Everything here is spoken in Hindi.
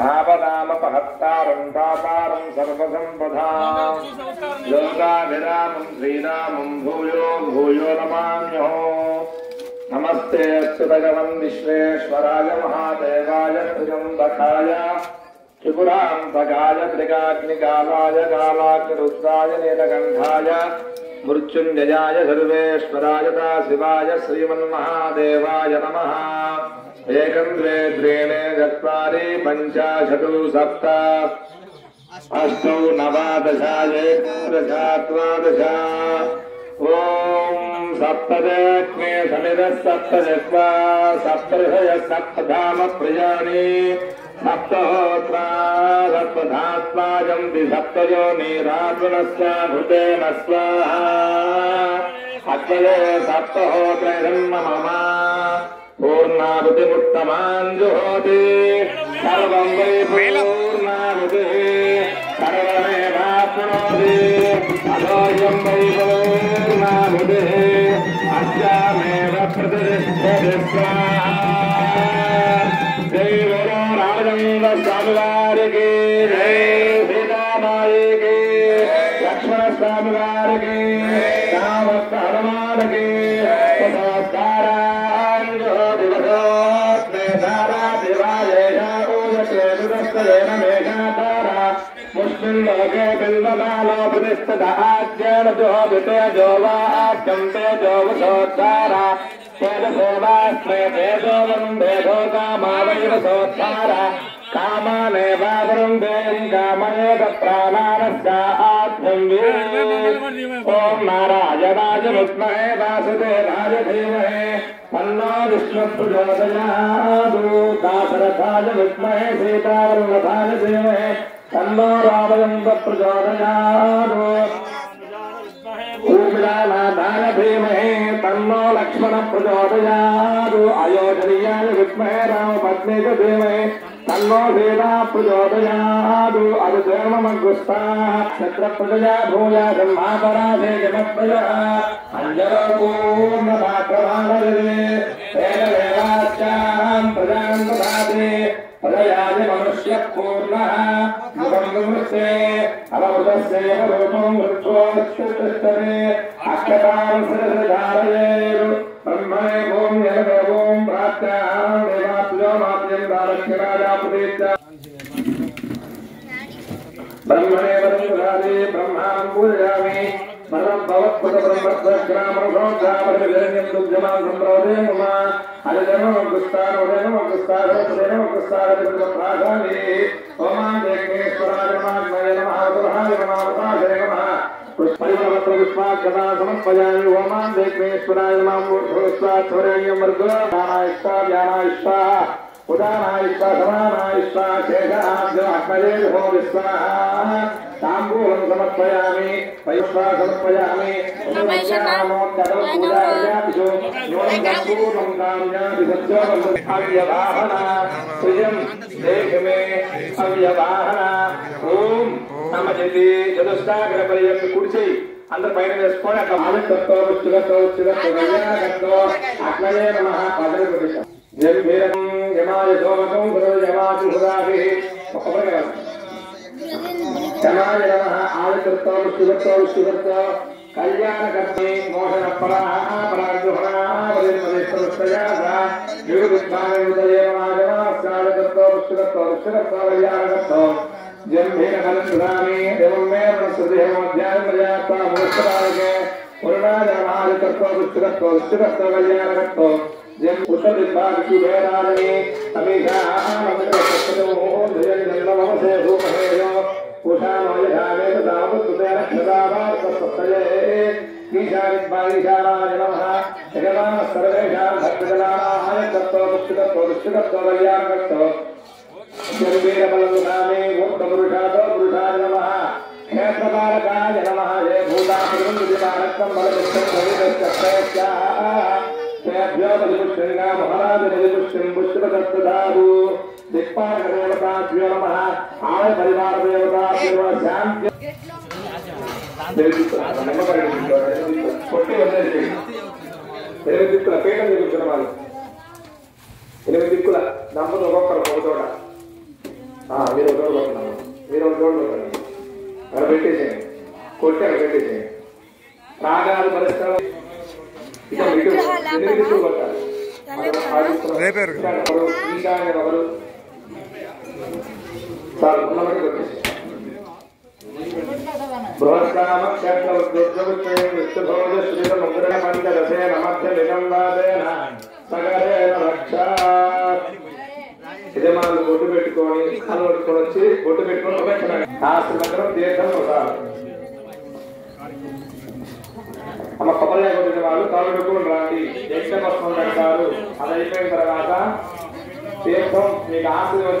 आपदामपहत्तारं दातारं सर्वसम्पदां योगाभिरामं श्रीरामं, भूयो भूयो नमाम्यहो। नमस्ते अच्युतगणं विश्वेश्वराय, महादेवाय त्रिजम्बकाय त्रिपुरान्तकाय त्रिकाग्निकालाय, कालाग्निरुद्राय, नीलकण्ठाय, मृत्युञ्जयाय, सर्वेश्वराय शिवाय श्रीमन्महादेवाय नमः। एकम् द्वे त्रीणि चत्वारि पञ्च सप्त। अष्टौ नव दश एकादश द्वादश ॐ सप्तदक्ष्मे समिदः सप्तजत्वा सप्तऋषय सप्तधाम प्रियाणि सप्तहोत्रा सप्तधात्माजन्ति सप्तयो भृतेन स्वाहा पूर्णाहुतिमुत्तमाञ्जुहोति सर्वं वै पूर्णाहुतिः सर्वमेवाप्नोति। अधोयं वै पूर्णाहुतिः अस्यामेव प्रतिष्ठति देवरो राजेन्द्रस्वामिवारिके सीतामायिके। लक्ष्मणस्वामिवारिके। ऋषिकेण मेघातारा मुष्मिल्लोके बिल्वकालोपनिष्ठदाज्येन तेजो वन्देभो कामावैव सोद्धारा कामानेवावरुन्देयं कामयेत प्राणानस्या आद्यं ओम नाराज़ राज विष्महे वासुदे राज धीमहे पन्नो विष्णुप्रचोदयात् दाशरथाय विद्महे सीतावल्लभाय धीमहे तन्नो रामयन्द प्रचोदयात् भूमिलानाथाय धीमहे तन्नो लक्ष्मण प्रचोदयादु अयोजनीयाय विद्महे रामपत्नीक देवे तन्नो देवा प्रजोदयादु वेदा प्रचोदयादु अरुधर्ममग्रस्ताः क्षत्रप्रजया भूया ब्रह्मापराधे जगत्प्रजः। अञ्जलो पूर्णमात्रमानरे तेन देवास्याम् प्रजाम् प्रभाते हृदयादि मनुष्य पूर्णः मुखमृत्से अवमृतस्य रूपं मृत्वाक्षरे अक्षतां सिरधारयेरु ब्रह्मणे भूम्य देवों प्राप्त्यां देवात्मजो मात्यं दारक्षराजापदेत ब्रह्मणे ब्रह्मणे ब्रह्मां पूजयामि। मरणं भवत्पदब्रह्मग्रामरुषोद्रामभिरेण्यं दुग्धमान् सम्प्रोदे मम हरिजनमग्रस्तारोदे मग्रस्तारोदे मग्रस्तारोदे ओमान्येकेश्वराजमाग्नये नमः दुर्हाय नमः उपाधे नमः पुष्पयामि ओमान् देवेश्वराय माँ पुरुषात्वरेण्यमर्गो ज्ञानायिष्ठा ज्ञानायिष्ठा उदानायिष्टा समानायिष्टा शेषाग्रमग्नये भो विश्वनाः ताम्बूलं समर्पयामि पयुष्पा समर्पयामि ूर्णं काम्यादि सत्योऽव्यवाहना प्रियं देह मे అవ్యవాహన ఓం నమ చెప్పి చతుష్టాగ్ర పర్యంత కుడిచి అందరు పైన వేసుకొని అట్లా ఆనందతో వృష్టిగతో వృష్టిగతో కళ్యాణగతో అట్లనే నమ పదవి ప్రదేశం यमाय धोमकं गुरुर्यमातु हुराभिः तमाय नमः आदिकृतो विष्णुभक्तो विष्णुभक्तो कल्याणकर्ते मोहनपराः पराग्रहणाः परिमलेश्वरस्तयासा योगविद्वानयुदयमागमास्नानकर्तो विष्णुभक्तो विष्णुभक्तो कल्याणकर्तो जम्भेन फलसुधामे एवं मे मनसुदेहमध्यानप्रजाता मोक्षदायके पूर्णाजनमादिकृतो विष्णुभक्तो विष्णुभक्तो कल्याणकर्तो जब उत्तर विभाग की बहरा रहे हमेशा आमंत्र सत्रो धजन जन्म से रूप है जो उषा मयधा में दाम सुते रक्षदावार सप्तये ईशान बाईशारा नमः जगदान सर्वेशान भक्तजनानाय तत्व मुक्तित पौरुषित तवैयान तत्व जन्मेर बलंदा में भक्त पुरुषा तो पुरुषा नमः क्षेत्र बालकाय नमः जय भूता प्रबंध दिवारकम बलदस्तम भविष्यत्याः మహారాజ బలిపుష్యం పుష్పదత్తదారు దిక్పాలక దేవతాభ్యో నమః. ఆయ పరివార దేవతాభ్యో శాంతి. కొట్టి వదిలేసి ఎనిమిది దిక్కుల పీఠం కూర్చున్న వాళ్ళు ఎనిమిది దిక్కుల దంపతులు ఒక్కొక్కరు ఒక చోట మీరు ఒక రోడ్డు కొట్టండి మీరు ఒక రోడ్డు కొట్టండి అక్కడ పెట్టేసేయండి కొట్టి అక్కడ పెట్టేసేయండి రాగాలు పరిశ్రమ ఇటు రేపారు బృహస్నామ క్షేత్ర విష్ణుభోజశ్రీరముద్రమండలసే నమధ్య నిలంబాదేన సగరేణ రక్ష ఇదే మనం బొట్టు పెట్టుకొని కాలు పట్టుకొని వచ్చి బొట్టు పెట్టుకొని ఆ శ్రీమంత్రం తీర్థం అమ్మ కొబ్బరి లేకపోతే వాళ్ళు కాళ్ళు పెట్టుకుని రాండి యజ్ఞ భస్మం అంటారు అది అయిపోయిన తర్వాత తీర్థం మీకు ఆశీర్వదించి